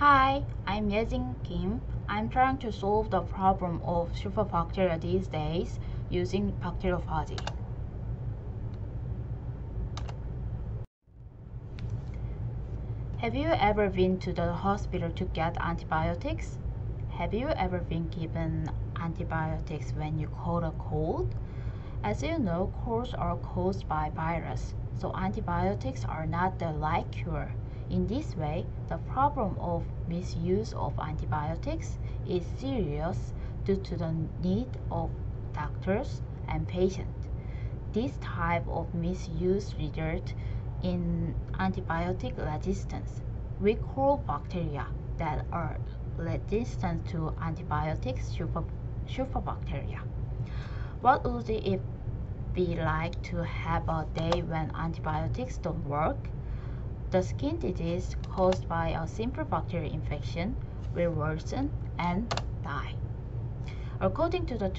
Hi, I'm Yejin Kim. I'm trying to solve the problem of superbacteria these days using bacteriophagy. Have you ever been to the hospital to get antibiotics? Have you ever been given antibiotics when you caught a cold? As you know, colds are caused by virus, so antibiotics are not the right cure. In this way, the problem of misuse of antibiotics is serious due to the need of doctors and patients. This type of misuse results in antibiotic resistance. We call bacteria that are resistant to antibiotics super, superbacteria. What would it be like to have a day when antibiotics don't work? The skin disease caused by a simple bacterial infection will worsen and die. According to the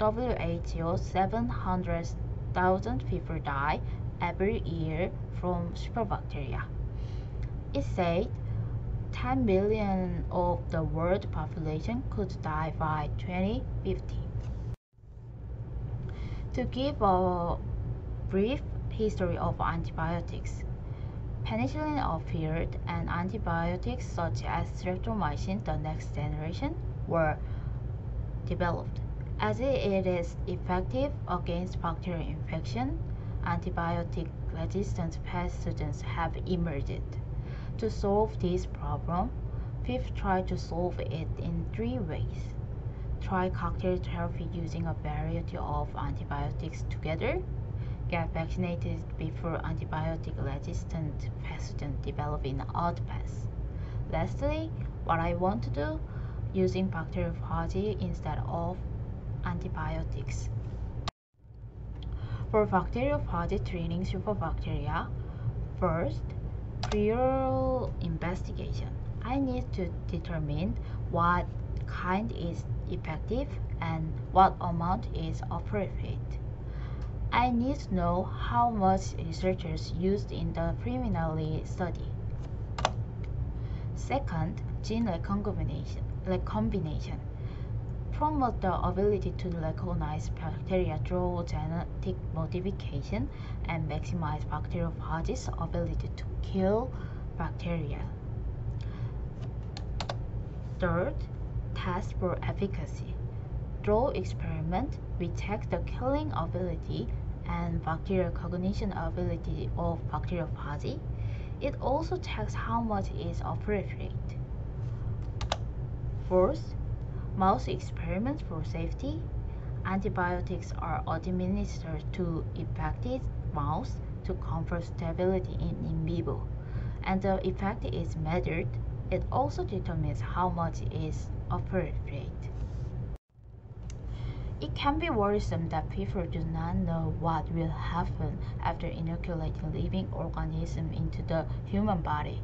WHO, 700,000 people die every year from superbacteria. It said 10 million of the world population could die by 2050. To give a brief history of antibiotics, Penicillin appeared and antibiotics such as streptomycin, the next generation, were developed. As it is effective against bacterial infection, antibiotic resistant pathogens have emerged. To solve this problem, we've tried to solve it in three ways. Try cocktail therapy using a variety of antibiotics together get vaccinated before antibiotic-resistant pathogens develop in odd. Lastly, what I want to do, using bacteriophagy instead of antibiotics. For bacteriophagy treating superbacteria, first, prior investigation. I need to determine what kind is effective and what amount is appropriate. I need to know how much researchers used in the preliminary study. Second, gene recombination, recombination. Promote the ability to recognize bacteria through genetic modification and maximize bacteriophage's ability to kill bacteria. Third, test for efficacy. Through experiment, we check the killing ability and bacterial cognition ability of bacteriophagy. It also checks how much is appropriate. Fourth, mouse experiments for safety. Antibiotics are administered to infected mouse to confirm stability in in vivo, and the effect is measured. It also determines how much is appropriate. It can be worrisome that people do not know what will happen after inoculating living organisms into the human body.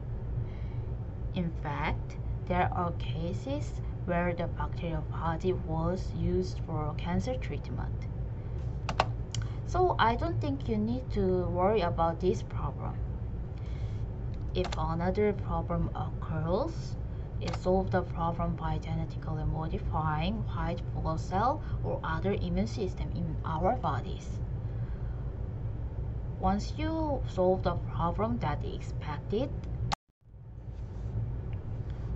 In fact, there are cases where the bacteriophagy was used for cancer treatment. So I don't think you need to worry about this problem. If another problem occurs, it solves the problem by genetically modifying white blood cell or other immune system in our bodies. Once you solve the problem that is expected,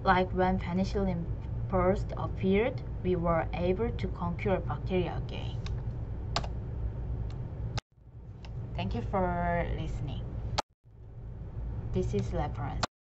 like when penicillin first appeared, we were able to conquer bacteria again. Thank you for listening. This is reference.